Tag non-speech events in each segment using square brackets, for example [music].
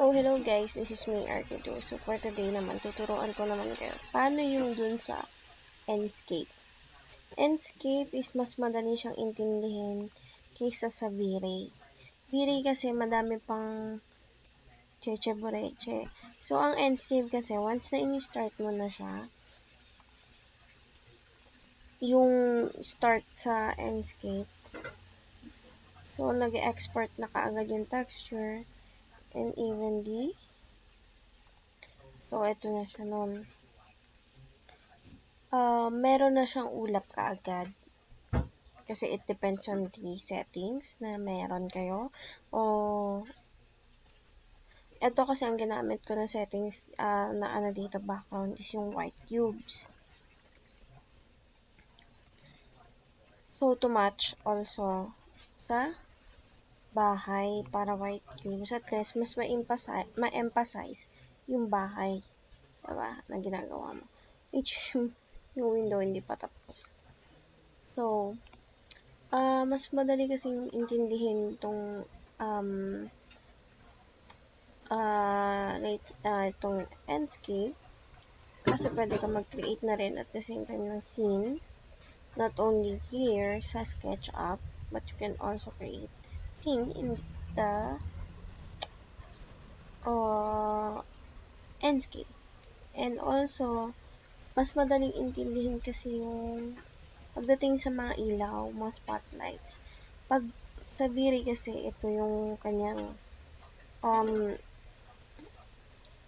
So, hello guys, this is me, Arkido. So, for today naman, tuturuan ko naman kayo paano yung dun sa Enscape. Enscape is mas madali siyang intindihin kaysa sa V-Ray. V-Ray kasi madami pang cheche boreche. So, ang Enscape kasi, once na in-start mo na siya, yung start sa Enscape, so, nag-export na kaagad yung texture, and evenly. So, ito na siya nun. Uh, meron na siyang ulap kaagad. Kasi it depends on the settings na meron kayo. O, ito kasi ang ginamit ko na settings uh, na ano dito background is yung white cubes. So, to match also sa bahay para white cubes. At least, mas ma-emphasize, ma-emphasize yung bahay. Diba? Na ginagawa mo. Which, [laughs] yung window hindi pa tapos. So, uh, mas madali kasing intindihin itong um, uh, late, uh, itong Enscape kasi pwede ka mag-create na rin at the same time ng scene not only here sa SketchUp but you can also create thing in the uh, Enscape. And also, mas madaling intindihin kasi yung pagdating sa mga ilaw, mga spotlights. Pag sa Viri kasi, ito yung kanyang um,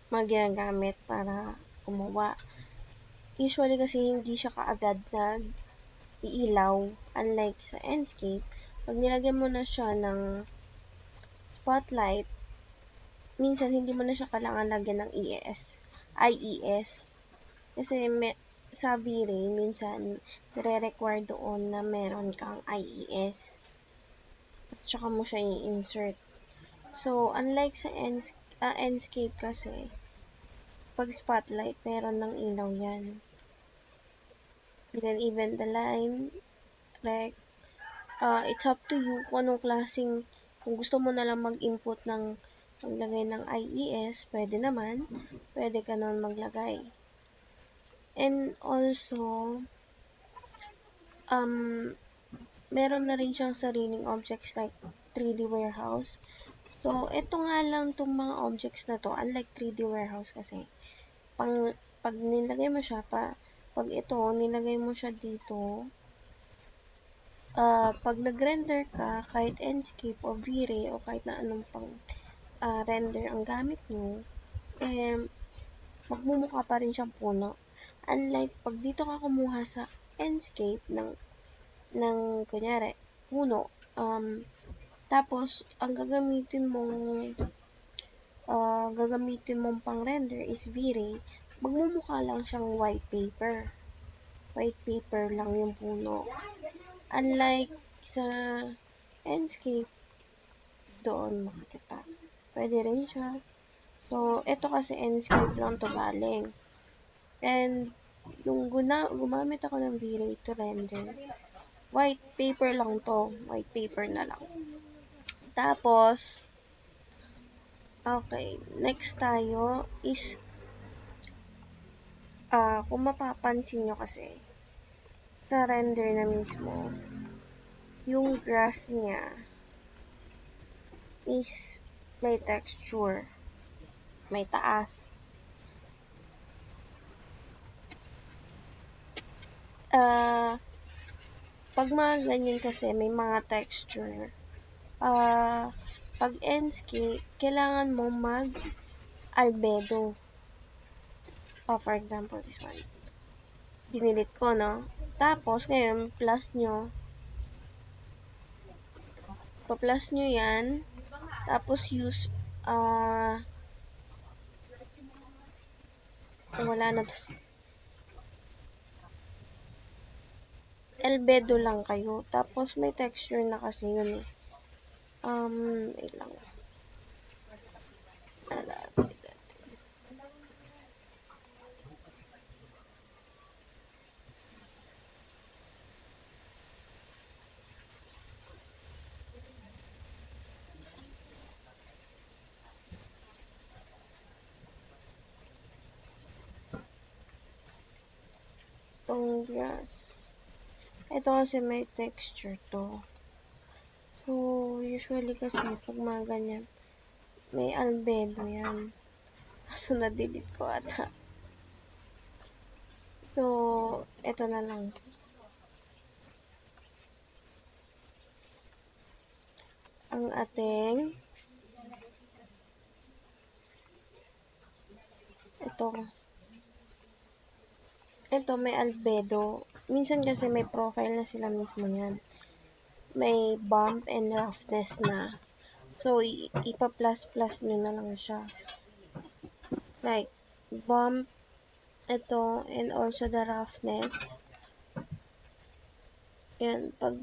magagamit para kumuha. Usually kasi hindi siya kaagad nag iilaw unlike sa Enscape pag nilagyan mo na siya ng spotlight, minsan hindi mo na siya kailangan lagyan ng ES, IES. Kasi may, sa V-Ray, minsan, nire-require doon na meron kang IES. At saka mo siya i-insert. So, unlike sa Ens uh, Enscape kasi, pag spotlight, meron ng ilaw yan. You can even the line, rec, uh, it's up to you kung anong klaseng, kung gusto mo na lang mag-input ng maglagay ng IES, pwede naman, pwede ka nun maglagay. And also, um, meron na rin siyang sariling objects like 3D warehouse. So, ito nga lang itong mga objects na to, unlike 3D warehouse kasi, pang, pag nilagay mo siya, pa, pag ito, nilagay mo siya dito, uh, pag nag-render ka, kahit Enscape o V-Ray o kahit na anong pang uh, render ang gamit nyo, eh, magmumukha pa rin siyang puno. Unlike, pag dito ka kumuha sa Enscape ng, ng kunyari, puno, um, tapos, ang gagamitin mong uh, gagamitin mong pang render is V-Ray, magmumukha lang siyang white paper. White paper lang yung puno. Unlike sa Enscape, doon makikita. Pwede rin siya. So, ito kasi Enscape lang to galing. And, nung guna, gumamit ako ng V-Ray to render, white paper lang to. White paper na lang. Tapos, okay, next tayo is, uh, kung mapapansin nyo kasi, sa render na mismo, yung grass niya is may texture. May taas. Uh, pag mga ganyan kasi, may mga texture. Uh, pag Enscape, kailangan mo mag albedo. Oh, for example, this one. Dinilit ko, no? Tapos, ngayon, plus nyo. Pa-plus nyo yan. Tapos, use, ah, uh, wala na to. Albedo lang kayo. Tapos, may texture na kasi yun eh. Um, wait lang. Alright. Tong grass. Ito kasi may texture to. So, usually kasi pag mga ganyan, may albedo yan. [laughs] Kaso na-delete ko ata. So, ito na lang. Ang ating ito ito may albedo. Minsan kasi may profile na sila mismo yan. May bump and roughness na. So, ipa-plus-plus nyo na lang siya. Like, bump, ito, and also the roughness. Yan, pag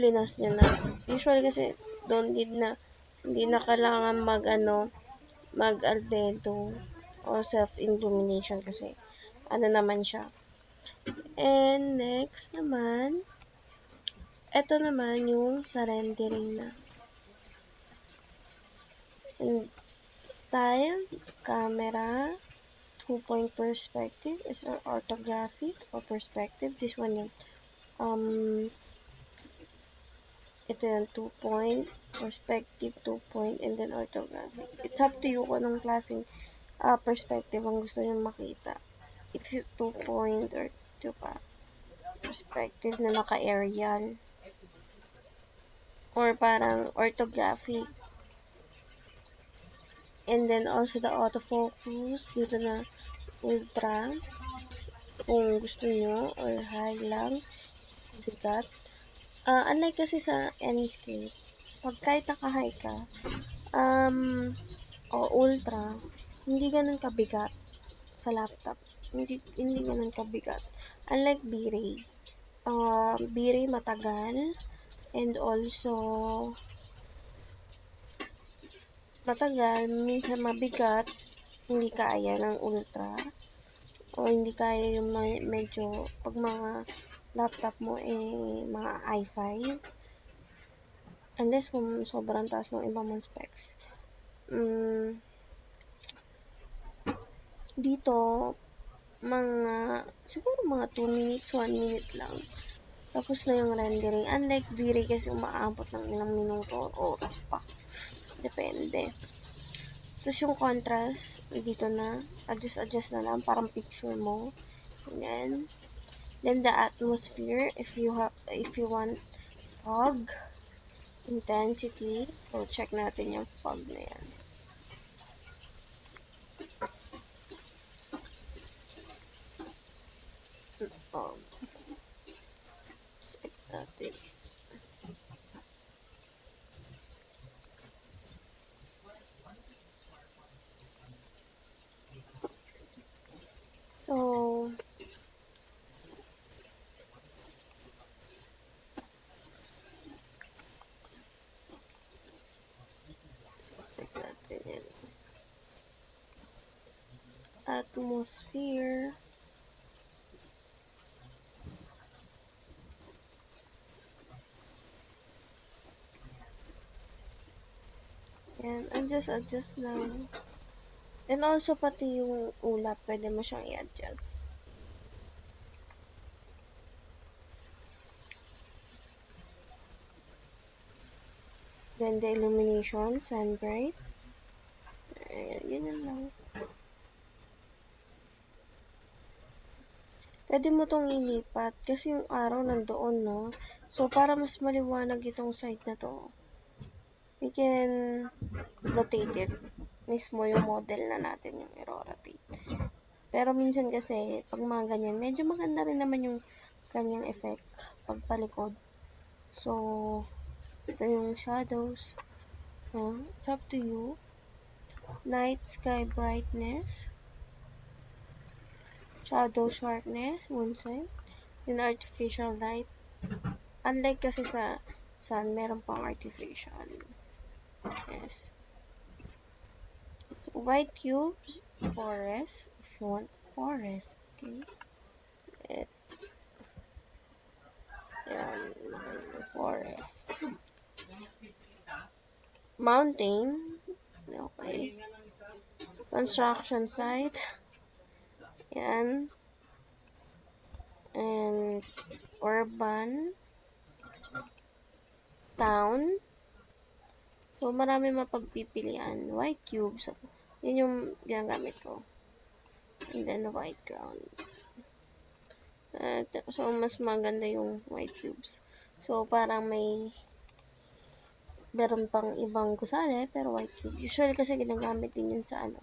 plinas nyo na. Usually kasi, don't need na, hindi na kailangan mag, ano, mag albedo or self-illumination kasi ano naman siya. And next naman, ito naman yung sa rendering na. And style, camera, two-point perspective is orthographic or perspective. This one yung um, ito yung two-point, perspective, two-point, and then orthographic. It's up to you kung anong klaseng uh, perspective ang gusto nyo makita two point or two pa perspective na naka-aerial or parang orthographic. And then also the autofocus dito na ultra. Kung gusto nyo or high lang bigat. Uh, unlike kasi sa Enscape pag kahit naka-high ka um, o ultra hindi ganun kabigat sa laptop hindi, hindi ganun kabigat. Unlike B-Ray, uh, B-Ray matagal, and also, matagal, minsan mabigat, hindi kaya ng ultra, o hindi kaya yung medyo, pag mga laptop mo, eh, mga i5, unless kung sobrang taas ng ibang mga specs. Mm, dito, mga, siguro mga 2 minutes, 1 minute lang. Tapos na yung rendering. Unlike V-Ray kasi umaabot ng ilang minuto o oras pa. Depende. Tapos yung contrast, dito na. Adjust-adjust na lang. Parang picture mo. Ganyan. Then the atmosphere, if you have, if you want fog, intensity, so check natin yung fog na yan. Um, check natin. So, check natin yan. Atmosphere. Yan, adjust, adjust lang. And also, pati yung ulap, pwede mo siyang i-adjust. Then, the illumination, sun bright. Ayan, yun lang. Pwede mo tong ilipat kasi yung araw nandoon, no? So, para mas maliwanag itong side na to, we can rotate it. Mismo yung model na natin yung i-rotate. Pero minsan kasi, pag mga ganyan, medyo maganda rin naman yung ganyang effect pagpalikod. So, ito yung shadows. Uh, it's up to you. Night sky brightness. Shadow sharpness, one side. Then artificial light. Unlike kasi sa sun, meron pang artificial. White cubes, forest, want forest, okay. It, yan, forest. Mountain, okay. Eh. Construction site, and and urban, town. So, marami mapagpipilian. White cubes. Yun yung ginagamit ko. And then, white ground. Uh, so, mas maganda yung white cubes. So, parang may meron pang ibang gusali, pero white cube. Usually kasi ginagamit din yun sa ano,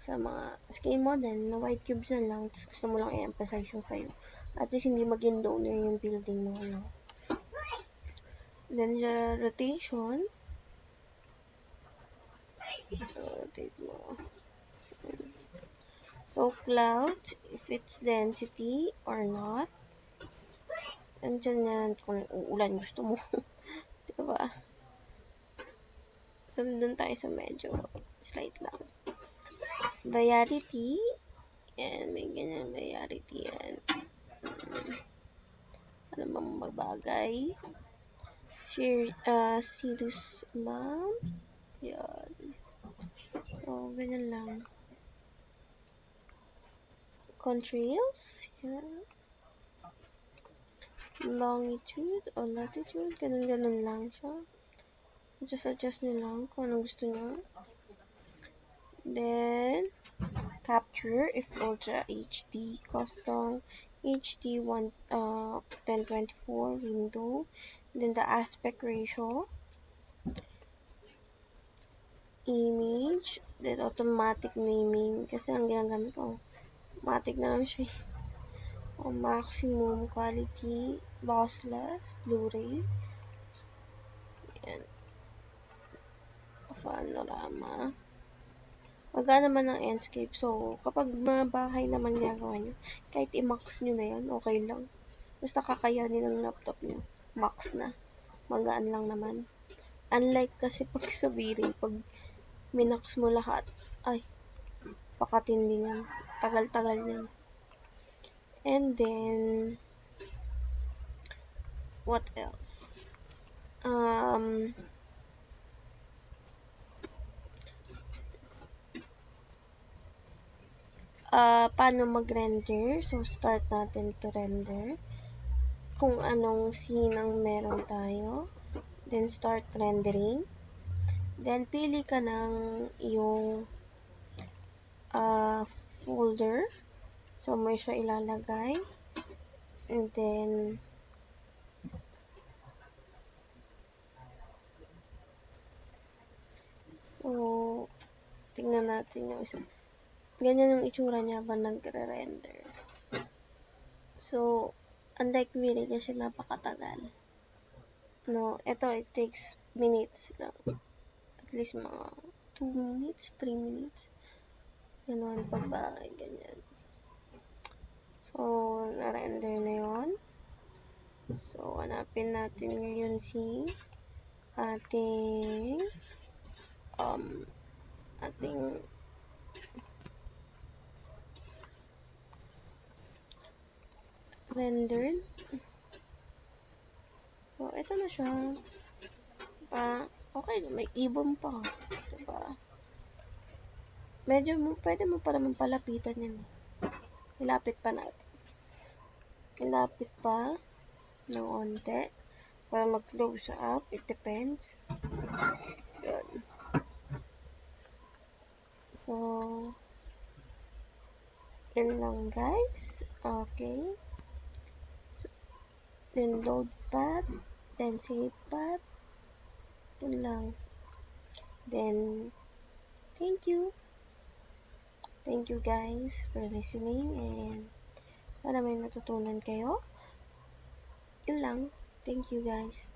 sa mga scale model na white cubes na lang, tapos gusto mo lang i-emphasize yung sa'yo. At least hindi maging donor yung building mo, ano. Then, the rotation, so, rotate mo. So, cloud, if it's density or not, andyan yan kung uulan gusto mo. [laughs] diba? So, dun tayo sa medyo slight lang. Variety. Yan, may ganyan variety yan. Ano bang magbagay? Ser uh, serious amount. Yan. So, ganyan lang. Contrails. Yan. Longitude or latitude. Ganun-ganun lang siya. Just adjust nyo lang kung anong gusto nyo. Then, capture if ultra HD custom HD 1 uh, 1024 window. Then the aspect ratio. Image. Then automatic naming. Kasi ang ginagamit ko, automatic na lang siya. O maximum quality, lossless, Blu-ray. Yan panorama. Magana naman ang Enscape. So, kapag mga bahay naman ginagawa nyo, kahit i-max nyo na yan, okay lang. Basta kakayanin ng laptop nyo. Max na. Magaan lang naman. Unlike kasi pag sa Viri, pag minax mo lahat, ay, pakatindi yan. Tagal-tagal yan. And then, what else? Um, uh, paano mag-render. So, start natin to render. Kung anong scene ang meron tayo. Then, start rendering. Then, pili ka ng yung uh, folder. So, may siya ilalagay. And then, so, tingnan natin yung isang ganyan yung itsura niya ba nagre-render. So, unlike Viri kasi napakatagal. No, ito it takes minutes lang. At least mga 2 minutes, 3 minutes. Ganon pa ba, ganyan. So, na-render na yon So, hanapin natin ngayon si ating um, ating rendered. So, ito na siya. Pa, okay, may ibon pa. Diba? Medyo, pwede mo pa naman palapitan yan. Ilapit pa natin. Ilapit pa ng onte. Para mag-close up. It depends. Yun. So, yun lang guys. Okay then load path, then save path, yun lang. Then, thank you. Thank you guys for listening and sana may natutunan kayo. Yun lang. Thank you guys.